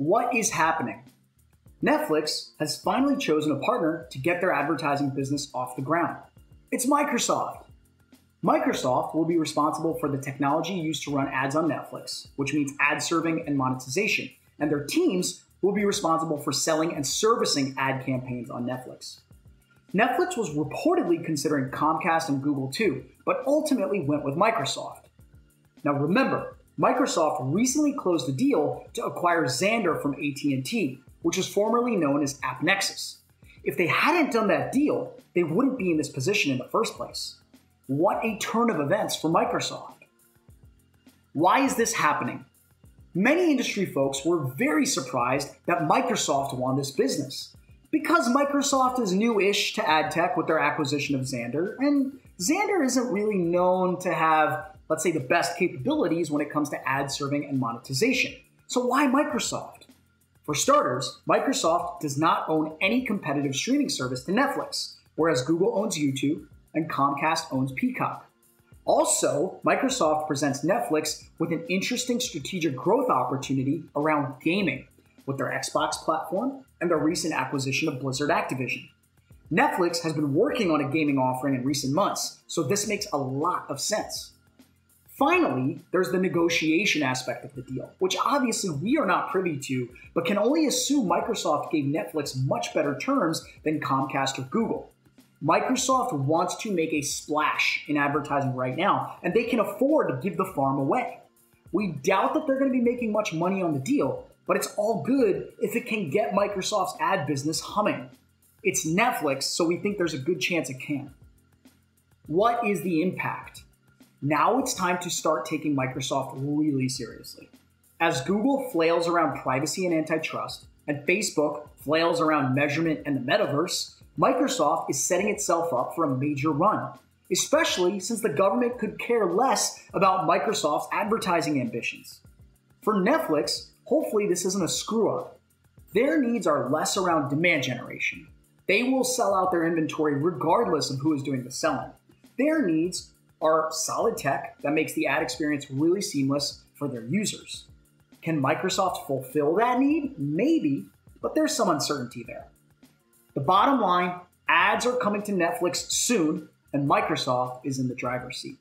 What is happening? Netflix has finally chosen a partner to get their advertising business off the ground. It's Microsoft. Microsoft will be responsible for the technology used to run ads on Netflix, which means ad serving and monetization, and their teams will be responsible for selling and servicing ad campaigns on Netflix. Netflix was reportedly considering Comcast and Google too, but ultimately went with Microsoft. Now remember, Microsoft recently closed the deal to acquire Xandr from AT&T, which was formerly known as AppNexus. If they hadn't done that deal, they wouldn't be in this position in the first place. What a turn of events for Microsoft. Why is this happening? Many industry folks were very surprised that Microsoft won this business. Because Microsoft is new-ish to ad tech with their acquisition of Xandr, and Xandr isn't really known to have let's say, the best capabilities when it comes to ad serving and monetization. So why Microsoft? For starters, Microsoft does not own any competitive streaming service to Netflix, whereas Google owns YouTube and Comcast owns Peacock. Also, Microsoft presents Netflix with an interesting strategic growth opportunity around gaming with their Xbox platform and their recent acquisition of Blizzard Activision. Netflix has been working on a gaming offering in recent months, so this makes a lot of sense. Finally, there's the negotiation aspect of the deal, which obviously we are not privy to, but can only assume Microsoft gave Netflix much better terms than Comcast or Google. Microsoft wants to make a splash in advertising right now, and they can afford to give the farm away. We doubt that they're going to be making much money on the deal, but it's all good if it can get Microsoft's ad business humming. It's Netflix, so we think there's a good chance it can. What is the impact? Now it's time to start taking Microsoft really seriously. As Google flails around privacy and antitrust, and Facebook flails around measurement and the metaverse, Microsoft is setting itself up for a major run, especially since the government could care less about Microsoft's advertising ambitions. For Netflix, hopefully this isn't a screw up. Their needs are less around demand generation. They will sell out their inventory regardless of who is doing the selling. Their needs are solid tech that makes the ad experience really seamless for their users. Can Microsoft fulfill that need? Maybe, but there's some uncertainty there. The bottom line ads are coming to Netflix soon, and Microsoft is in the driver's seat.